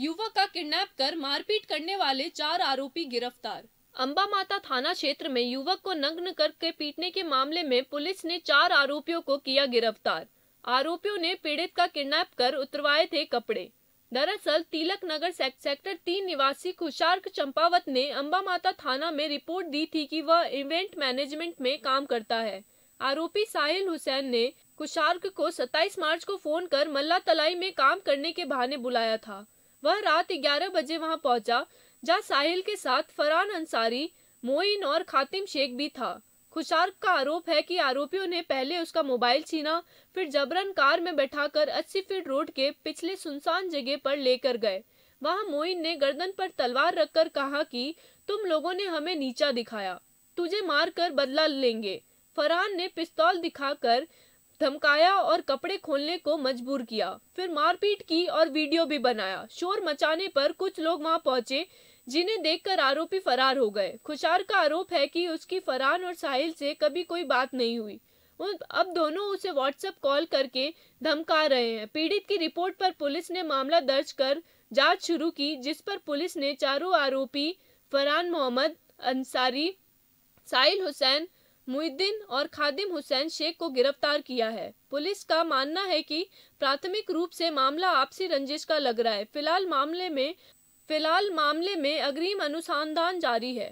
युवक का किडनैप कर मारपीट करने वाले चार आरोपी गिरफ़्तार। अम्बा माता थाना क्षेत्र में युवक को नग्न करके पीटने के मामले में पुलिस ने चार आरोपियों को किया गिरफ़्तार। आरोपियों ने पीड़ित का किडनैप कर उतरवाए थे कपड़े। दरअसल, तिलक नगर सेक्टर तीन निवासी खुशार्क चंपावत ने अम्बा माता थाना में रिपोर्ट दी थी कि वह इवेंट मैनेजमेंट में काम करता है। आरोपी साहिल हुसैन ने कुशार्क को 27 मार्च को फ़ोन कर मल्ला तलाई में काम करने के बहाने बुलाया था। वह रात 11 बजे वहाँ पहुँचा, जहाँ साहिल के साथ फरहान अंसारी, मोइन और खातिम शेख भी था। खुशार्क का आरोप है कि आरोपियों ने पहले उसका मोबाइल छीना, फिर जबरन कार में बैठाकर 80 फीट रोड के पिछले सुनसान जगह पर लेकर गए। वहाँ मोइन ने गर्दन पर तलवार रखकर कहा कि, तुम लोगों ने हमें नीचा दिखाया, तुझे मार कर बदला लेंगे। फरहान ने पिस्तौल दिखाकर धमकाया और कपड़े खोलने को मजबूर किया। फिर मारपीट की और वीडियो भी बनाया। शोर मचाने पर कुछ लोग वहाँ पहुँचे, जिन्हें देखकर आरोपी फरार हो गए। खुशार का आरोप है कि उसकी फरहान और साहिल से कभी कोई बात नहीं हुई। अब दोनों उसे व्हाट्सएप कॉल करके धमका रहे हैं। पीड़ित की रिपोर्ट पर पुलिस ने मामला दर्ज कर जाँच शुरू की, जिस पर पुलिस ने चारों आरोपी फरहान मोहम्मद, अंसारी, साहिल हुसैन मुहिद्दीन और खादिम हुसैन शेख को गिरफ़्तार किया है। पुलिस का मानना है कि प्राथमिक रूप से मामला आपसी रंजिश का लग रहा है। फ़िलहाल मामले में, फ़िलहाल मामले में अग्रिम अनुसंधान जारी है।